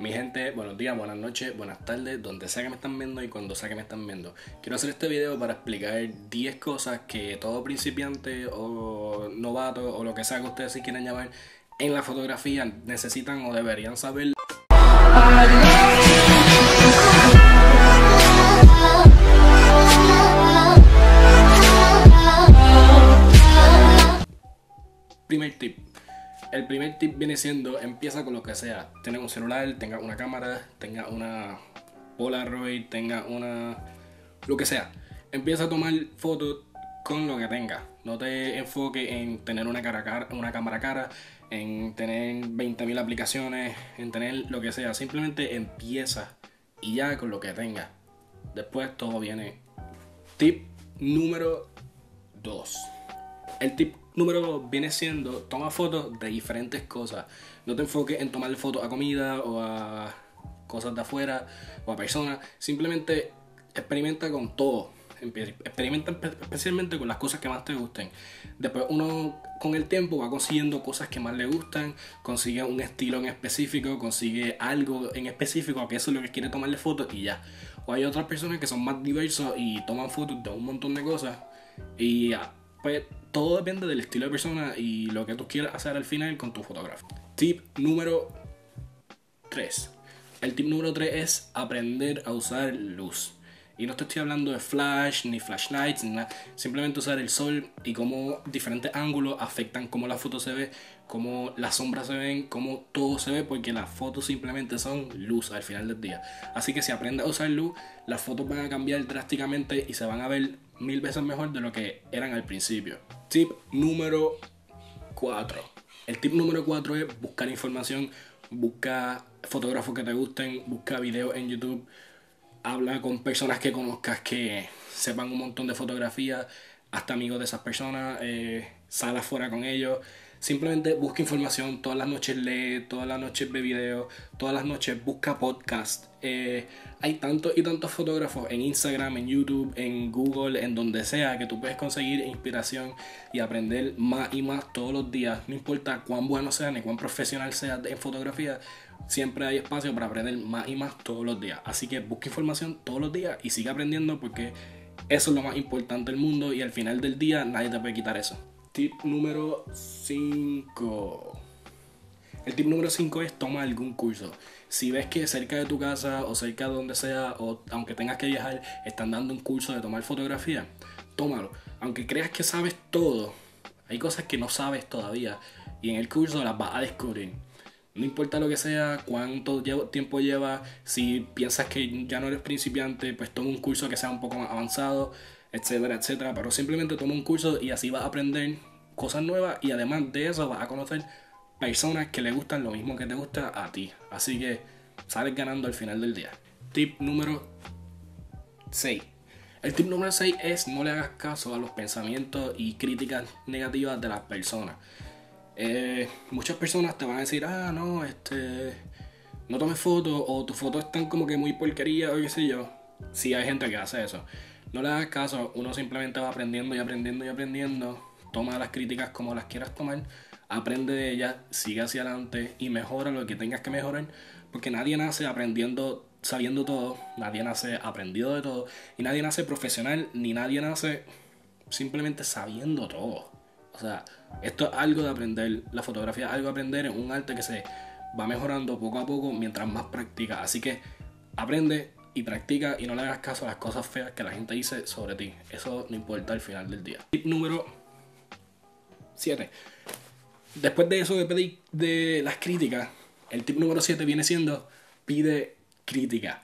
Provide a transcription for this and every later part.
Mi gente, buenos días, buenas noches, buenas tardes, donde sea que me están viendo y cuando sea que me están viendo. Quiero hacer este video para explicar 10 cosas que todo principiante o novato o lo que sea que ustedes si quieren llamar en la fotografía necesitan o deberían saber. Primer tip. El primer tip viene siendo, empieza con lo que sea. Tenga un celular, tenga una cámara, tenga una Polaroid, tenga una... lo que sea. Empieza a tomar fotos con lo que tenga. No te enfoques en tener una, cara, una cámara cara, en tener 20.000 aplicaciones, en tener lo que sea. Simplemente empieza y ya con lo que tenga. Después todo viene. Tip número 2. El tip número 2 viene siendo toma fotos de diferentes cosas. No te enfoques en tomar fotos a comida o a cosas de afuera o a personas. Simplemente experimenta con todo. Experimenta especialmente con las cosas que más te gusten. Después uno con el tiempo va consiguiendo cosas que más le gustan, consigue un estilo en específico, consigue algo en específico, que eso es lo que quiere tomarle fotos y ya. O hay otras personas que son más diversos y toman fotos de un montón de cosas y pues todo depende del estilo de persona y lo que tú quieras hacer al final con tu fotografía. Tip número 3. El tip número 3 es aprender a usar luz. Y no te estoy hablando de flash, ni flashlights, ni nada. Simplemente usar el sol y cómo diferentes ángulos afectan cómo la foto se ve, cómo las sombras se ven, cómo todo se ve, porque las fotos simplemente son luz al final del día. Así que si aprendes a usar luz, las fotos van a cambiar drásticamente y se van a ver mil veces mejor de lo que eran al principio. Tip número 4. El tip número 4 es buscar información, busca fotógrafos que te gusten, busca videos en YouTube, habla con personas que conozcas que sepan un montón de fotografía, hasta amigos de esas personas, eh, sal afuera con ellos. Simplemente busca información, todas las noches lee, todas las noches ve videos, todas las noches busca podcast. Eh, hay tantos y tantos fotógrafos en Instagram, en YouTube, en Google, en donde sea, que tú puedes conseguir inspiración y aprender más y más todos los días. No importa cuán bueno sea ni cuán profesional seas en fotografía, siempre hay espacio para aprender más y más todos los días. Así que busca información todos los días y sigue aprendiendo porque eso es lo más importante del mundo y al final del día nadie te puede quitar eso. Tip número 5. El tip número 5 es toma algún curso. Si ves que cerca de tu casa o cerca de donde sea, o aunque tengas que viajar, están dando un curso de tomar fotografía, tómalo. Aunque creas que sabes todo, hay cosas que no sabes todavía y en el curso las vas a descubrir. No importa lo que sea, cuánto tiempo lleva, si piensas que ya no eres principiante, pues toma un curso que sea un poco más avanzado etcétera, etcétera. Pero simplemente toma un curso y así vas a aprender cosas nuevas y además de eso vas a conocer personas que le gustan lo mismo que te gusta a ti. Así que sales ganando al final del día. Tip número 6. El tip número 6 es no le hagas caso a los pensamientos y críticas negativas de las personas. Eh, muchas personas te van a decir, ah, no, este, no tomes fotos o tus fotos están como que muy porquería o qué sé yo. Sí hay gente que hace eso. No le hagas caso, uno simplemente va aprendiendo y aprendiendo y aprendiendo. Toma las críticas como las quieras tomar, aprende de ellas, sigue hacia adelante y mejora lo que tengas que mejorar. Porque nadie nace aprendiendo, sabiendo todo, nadie nace aprendido de todo y nadie nace profesional ni nadie nace simplemente sabiendo todo. O sea, esto es algo de aprender. La fotografía es algo de aprender, es un arte que se va mejorando poco a poco mientras más practica. Así que aprende, y practica y no le hagas caso a las cosas feas que la gente dice sobre ti. Eso no importa al final del día. Tip número 7. Después de eso de pedir de las críticas, el tip número 7 viene siendo pide crítica.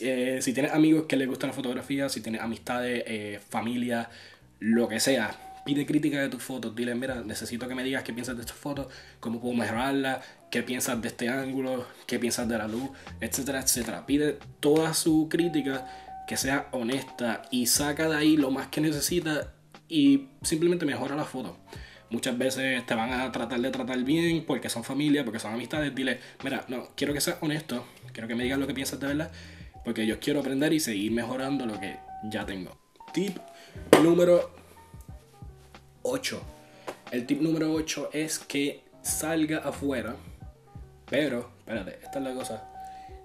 Eh, si, tienes amigos que les gusta la fotografía, si tienes amistades, eh, familia, lo que sea, pide crítica de tus fotos, dile, mira, necesito que me digas qué piensas de estas fotos, cómo puedo mejorarla, qué piensas de este ángulo, qué piensas de la luz, etcétera, etcétera. Pide toda su crítica que sea honesta y saca de ahí lo más que necesita y simplemente mejora la foto. Muchas veces te van a tratar de tratar bien porque son familia, porque son amistades. Dile, mira, no, quiero que seas honesto, quiero que me digas lo que piensas de verdad, porque yo quiero aprender y seguir mejorando lo que ya tengo. Tip número 8. El tip número 8 es que salga afuera. Pero, espérate, esta es la cosa.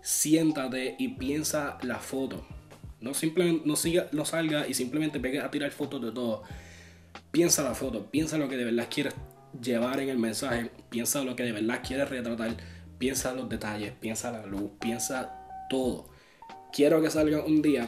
siéntate y piensa la foto. No simplemente no, salga y simplemente pegue a tirar fotos de todo. Piensa la foto, piensa lo que de verdad quieres llevar en el mensaje, piensa lo que de verdad quieres retratar, piensa los detalles, piensa la luz, piensa todo. Quiero que salga un día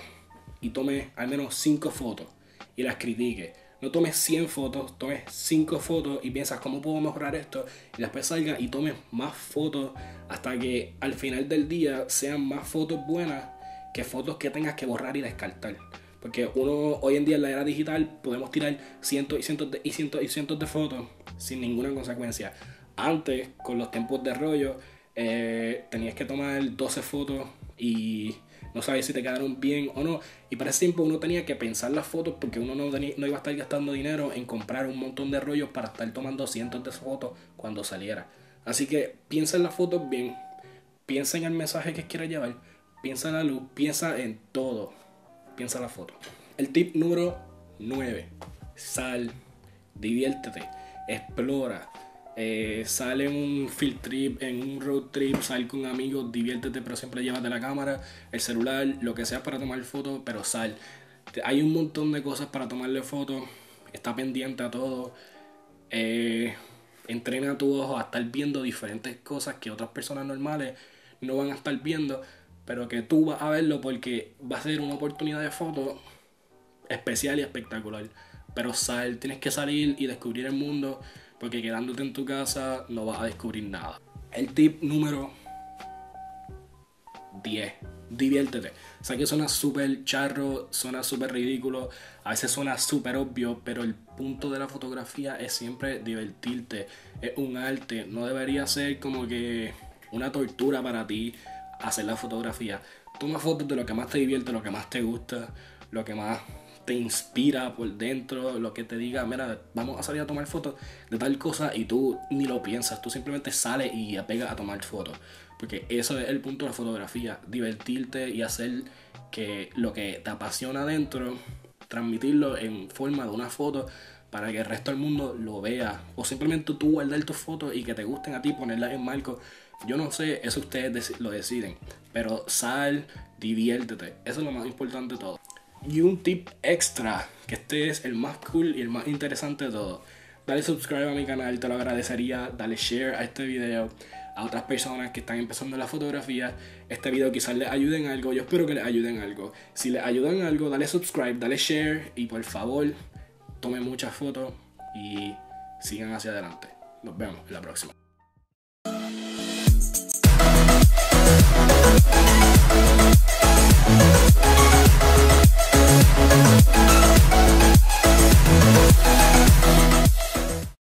y tome al menos 5 fotos y las critique. No tomes 100 fotos, tomes 5 fotos y piensas cómo puedo mejorar esto y después salga y tomes más fotos hasta que al final del día sean más fotos buenas que fotos que tengas que borrar y descartar. Porque uno hoy en día en la era digital podemos tirar cientos y cientos y cientos y cientos de fotos sin ninguna consecuencia. Antes, con los tiempos de rollo, eh, tenías que tomar 12 fotos y no sabías si te quedaron bien o no. Y para ese tiempo uno tenía que pensar las fotos porque uno no, no iba a estar gastando dinero en comprar un montón de rollos para estar tomando cientos de fotos cuando saliera. Así que piensa en las fotos bien, piensa en el mensaje que quieres llevar, piensa en la luz, piensa en todo, piensa en la foto. El tip número 9, sal, diviértete, explora eh, sale en un field trip, en un road trip, sal con amigos, diviértete, pero siempre llévate la cámara, el celular, lo que sea para tomar fotos, pero sal. Hay un montón de cosas para tomarle fotos, está pendiente a todo. Eh, entrena tu ojo a estar viendo diferentes cosas que otras personas normales no van a estar viendo, pero que tú vas a verlo porque va a ser una oportunidad de foto especial y espectacular. Pero sal, tienes que salir y descubrir el mundo porque quedándote en tu casa no vas a descubrir nada. El tip número 10. Diviértete. Sé que suena súper charro, suena súper ridículo, a veces suena súper obvio, pero el punto de la fotografía es siempre divertirte. Es un arte, no debería ser como que una tortura para ti hacer la fotografía. Toma fotos de lo que más te divierte, lo que más te gusta, lo que más te inspira por dentro, lo que te diga, mira, vamos a salir a tomar fotos de tal cosa y tú ni lo piensas, tú simplemente sales y apegas a tomar fotos. Porque eso es el punto de la fotografía, divertirte y hacer que lo que te apasiona adentro, transmitirlo en forma de una foto para que el resto del mundo lo vea. O simplemente tú guardar tus fotos y que te gusten a ti, ponerlas en marco. Yo no sé, eso ustedes lo deciden. Pero sal, diviértete. Eso es lo más importante de todo. Y un tip extra, que este es el más cool y el más interesante de todo. Dale subscribe a mi canal, te lo agradecería. Dale share a este video a otras personas que están empezando la fotografía. Este video quizás les ayude en algo. Yo espero que les ayuden en algo. Si les ayudan en algo, dale subscribe, dale share y por favor, tomen muchas fotos y sigan hacia adelante. Nos vemos en la próxima. Thank